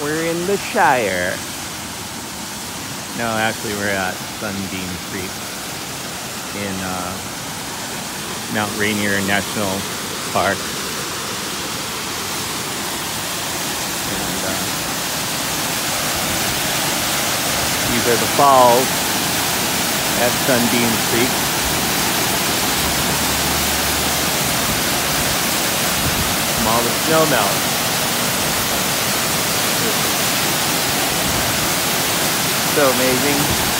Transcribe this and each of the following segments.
We're in the Shire. No, actually, we're at Sunbeam Creek in uh, Mount Rainier National Park. And uh, these are the falls at Sunbeam Creek. All the snow melt. So amazing.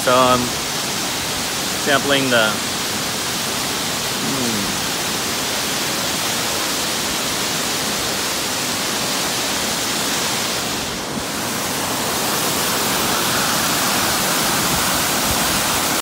So I'm sampling the